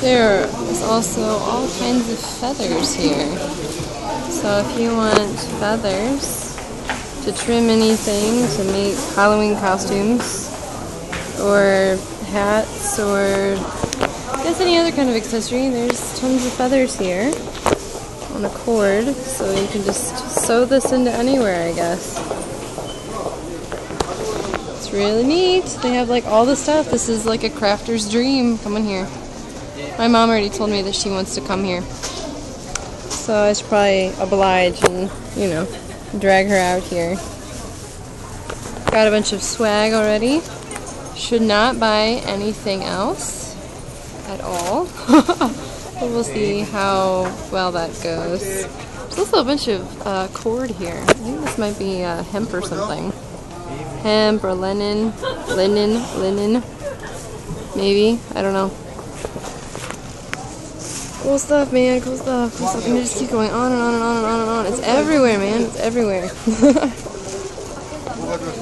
There is also all kinds of feathers here. So if you want feathers to trim anything to make Halloween costumes or hats or I guess any other kind of accessory, there's tons of feathers here on a cord so you can just sew this into anywhere I guess. It's really neat. They have like all the stuff. This is like a crafter's dream. Come in here. My mom already told me that she wants to come here. So I should probably oblige and, you know, drag her out here. Got a bunch of swag already. Should not buy anything else at all. but we'll see how well that goes. There's also a bunch of uh, cord here. I think this might be uh, hemp or something. Hemp or linen. Linen. Linen. Maybe. I don't know. Cool stuff, man. Cool stuff. Cool stuff. And just keep going on and on and on and on and on. It's everywhere, man. It's everywhere.